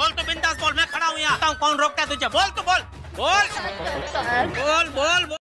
बोल तो बिंदास बोल, मैं खड़ा हूँ यहाँ। कौन रोकता है तुझे? बोल तो बोल। बोल। बोल बोल बोल।